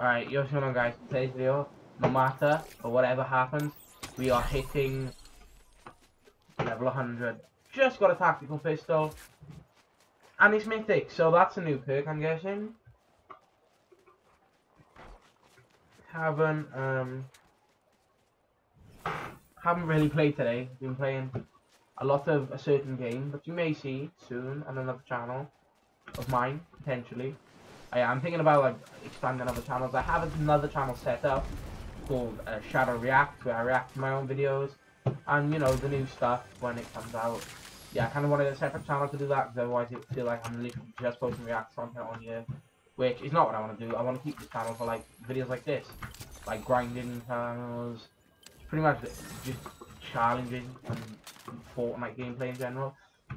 Alright, yo, what's going on guys? Today's video, no matter or whatever happens, we are hitting level 100. Just got a tactical pistol. And it's mythic, so that's a new perk I'm guessing. Haven't, um... Haven't really played today. Been playing a lot of a certain game, but you may see soon on another channel of mine, potentially. I am thinking about like expanding other channels. I have another channel set up called uh, Shadow React where I react to my own videos and you know the new stuff when it comes out. Yeah, I kind of wanted a separate channel to do that because otherwise it would feel like I'm literally just posting React content on here, which is not what I want to do. I want to keep this channel for like videos like this, like grinding channels, pretty much just challenging and Fortnite gameplay in general.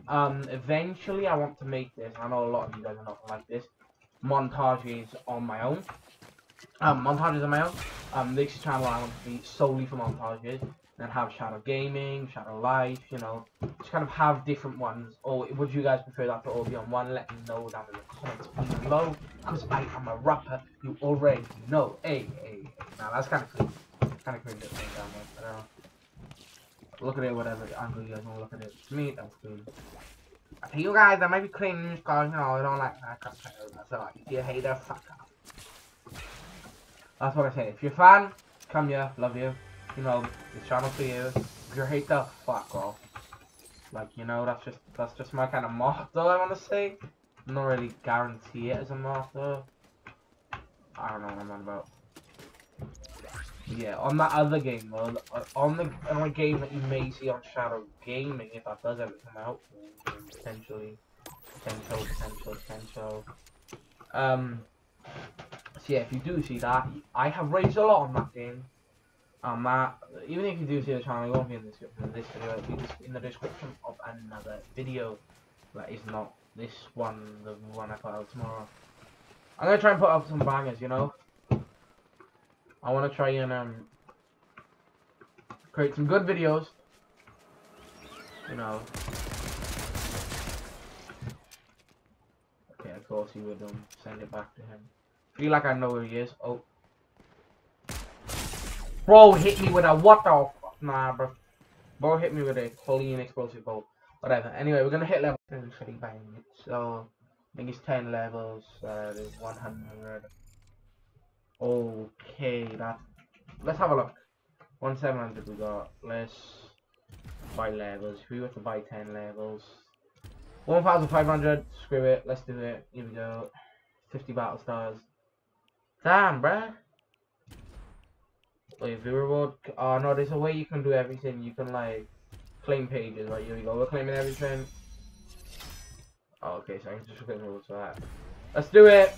Um, eventually I want to make this. I know a lot of you guys are not like this montages on my own. Um, montages on my own. Um, this channel I want to be solely for montages. And have Shadow Gaming, Shadow Life, you know, just kind of have different ones. Or would you guys prefer that to all be on one? Let me know down in the comments below. Because I am a rapper, you already know. Hey, hey. Now that's kind of cool. Kind of at down there. Don't know. Look at it, whatever angle you guys want to look at it. To me, that's cool. To you guys, I might be cringe because, you know, I don't like that That's alright. If you're a hater, fuck off. That's what I say. If you're a fan, come here, love you. You know, this channel for you. If you're a hater, fuck off. Like, you know, that's just that's just my kind of motto, I want to say. I'm not really guarantee it as a motto. I don't know what I'm on about. Yeah, on that other game though, on the on a game that you may see on Shadow Gaming, if that does ever come out, potentially, potential, potential, potential. Um, so yeah, if you do see that, I have raised a lot on that game. Um, that even if you do see the channel, it won't be in the description of this video. It'll be in the description of another video that is not this one, the one I put out tomorrow. I'm gonna try and put up some bangers, you know. I want to try and um, create some good videos. You know. Okay, of course he would um, send it back to him. Feel like I know where he is. Oh. Bro hit me with a what the fuck? Nah, bro. Bro hit me with a clean explosive bolt. Whatever. Anyway, we're gonna hit level. So, I think it's 10 levels. Uh, there's 100. Okay, that. Let's have a look. One seven hundred we got. Let's buy levels. If we were to buy ten levels, one thousand five hundred. Screw it. Let's do it. Here we go. Fifty battle stars. Damn, bruh. Wait, view reward. Oh no, there's a way you can do everything. You can like claim pages. Right here we go. We're claiming everything. Oh, okay, so I can just claim rewards for that. Let's do it.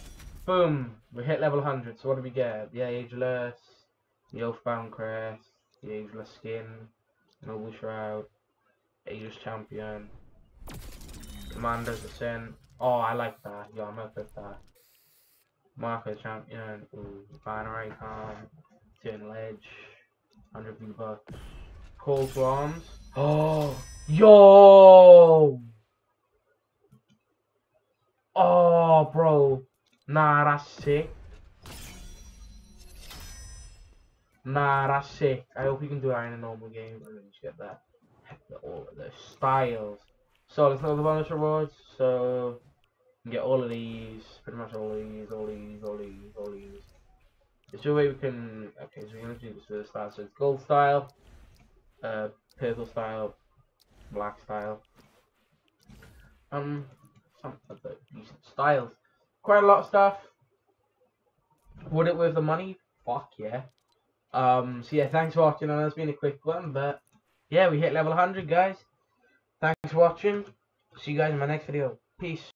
Boom! We hit level 100, so what do we get? The Ageless, the Oathbound Crest, the Ageless Skin, Noble Shroud, Ageless Champion, Commander's Ascent. Oh, I like that. Yeah, I'm up with that. Marker Champion, ooh, Banner Icon, Turn Ledge, 100 V-Bucks, Cold Swarms. Oh! Yo! Oh, bro. That's sick. I hope you can do that in a normal game. Let me just get that. The, all the styles. So let's look at the bonus rewards. So you get all of these, pretty much all of these, all these, all these, all these. Is there a way we can? Okay, so we're gonna do this for the style. So it's gold style, uh, purple style, black style. Um, some other decent styles quite a lot of stuff. Would it worth the money? Fuck yeah. Um, so yeah, thanks for watching. I know it's been a quick one, but yeah, we hit level 100, guys. Thanks for watching. See you guys in my next video. Peace.